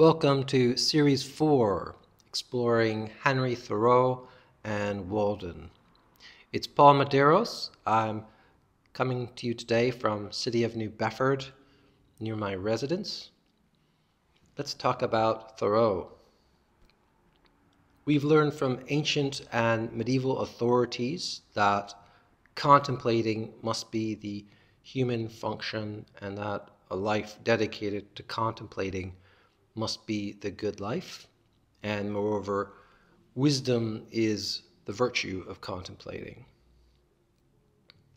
Welcome to Series 4, exploring Henry Thoreau and Walden. It's Paul Medeiros. I'm coming to you today from city of New Bedford, near my residence. Let's talk about Thoreau. We've learned from ancient and medieval authorities that contemplating must be the human function and that a life dedicated to contemplating must be the good life. And moreover, wisdom is the virtue of contemplating.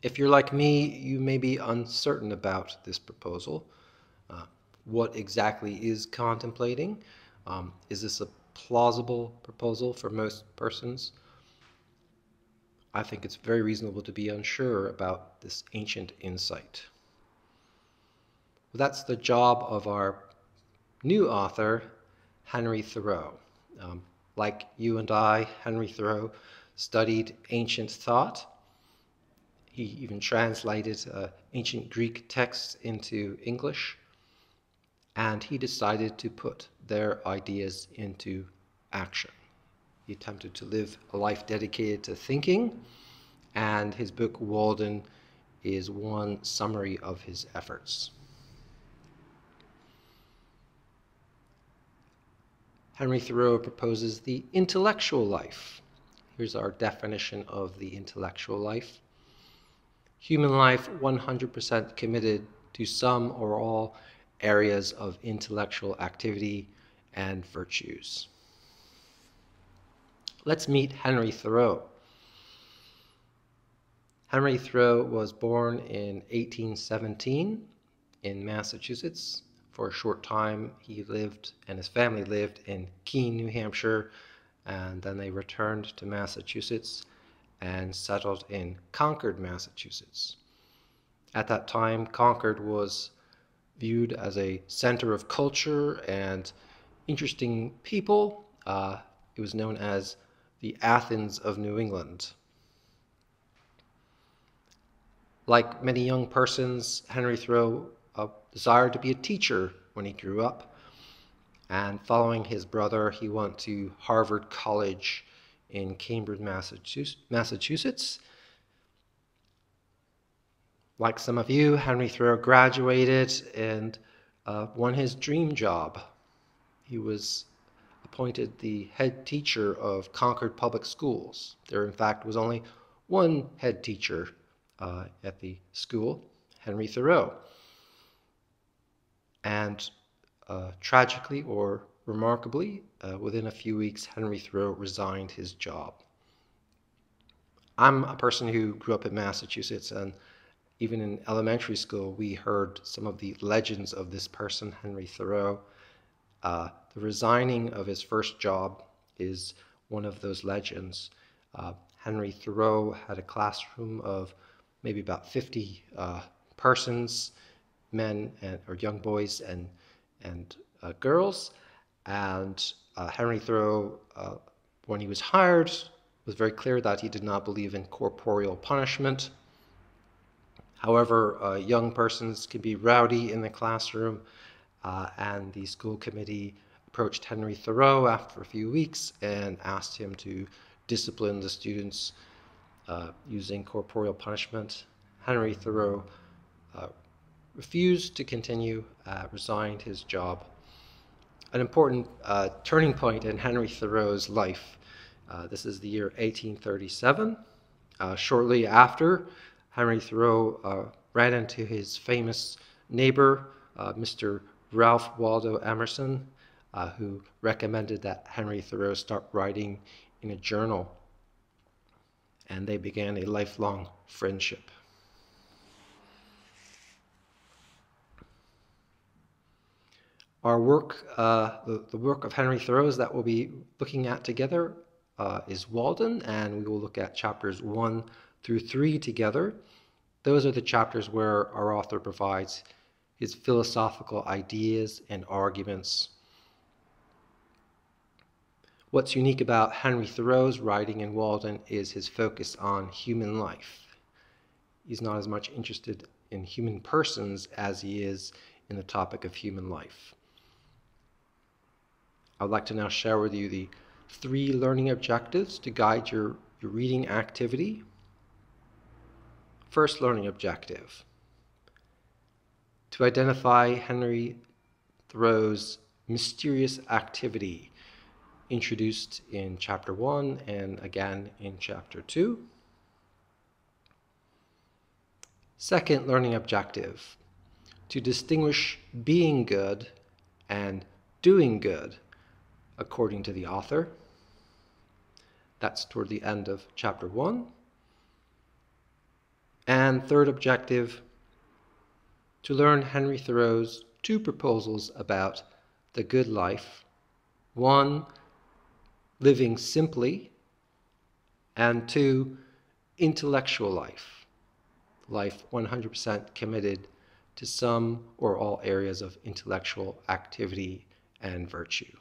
If you're like me, you may be uncertain about this proposal. Uh, what exactly is contemplating? Um, is this a plausible proposal for most persons? I think it's very reasonable to be unsure about this ancient insight. Well, that's the job of our new author, Henry Thoreau. Um, like you and I, Henry Thoreau studied ancient thought. He even translated uh, ancient Greek texts into English. And he decided to put their ideas into action. He attempted to live a life dedicated to thinking, and his book Walden is one summary of his efforts. Henry Thoreau proposes the intellectual life. Here's our definition of the intellectual life. Human life 100% committed to some or all areas of intellectual activity and virtues. Let's meet Henry Thoreau. Henry Thoreau was born in 1817 in Massachusetts for a short time. He lived and his family lived in Keene, New Hampshire, and then they returned to Massachusetts and settled in Concord, Massachusetts. At that time, Concord was viewed as a center of culture and interesting people. Uh, it was known as the Athens of New England. Like many young persons, Henry Thoreau a desire to be a teacher when he grew up. And following his brother, he went to Harvard College in Cambridge, Massachusetts. Like some of you, Henry Thoreau graduated and uh, won his dream job. He was appointed the head teacher of Concord Public Schools. There, in fact, was only one head teacher uh, at the school, Henry Thoreau. And uh, tragically or remarkably, uh, within a few weeks, Henry Thoreau resigned his job. I'm a person who grew up in Massachusetts, and even in elementary school, we heard some of the legends of this person, Henry Thoreau. Uh, the resigning of his first job is one of those legends. Uh, Henry Thoreau had a classroom of maybe about 50 uh, persons men and, or young boys and, and uh, girls. And uh, Henry Thoreau, uh, when he was hired, was very clear that he did not believe in corporeal punishment. However, uh, young persons can be rowdy in the classroom, uh, and the school committee approached Henry Thoreau after a few weeks and asked him to discipline the students uh, using corporeal punishment. Henry Thoreau refused to continue, uh, resigned his job. An important uh, turning point in Henry Thoreau's life. Uh, this is the year 1837. Uh, shortly after, Henry Thoreau uh, ran into his famous neighbor, uh, Mr. Ralph Waldo Emerson, who recommended that Henry Thoreau start writing in a journal. And they began a lifelong friendship. Our work, uh, the, the, work of Henry Thoreau's that we'll be looking at together uh, is Walden, and we will look at chapters 1 through 3 together. Those are the chapters where our author provides his philosophical ideas and arguments. What's unique about Henry Thoreau's writing in Walden is his focus on human life. He's not as much interested in human persons as he is in the topic of human life. I would like to now share with you the three learning objectives to guide your, your reading activity. First learning objective to identify Henry Thoreau's mysterious activity introduced in chapter 1 and again in chapter 2. Second learning objective to distinguish being good and doing good according to the author. That's toward the end of chapter 1. And third objective to learn Henry Thoreau's two proposals about the good life. One, living simply, and two, intellectual life, life 100% committed to some or all areas of intellectual activity and virtue.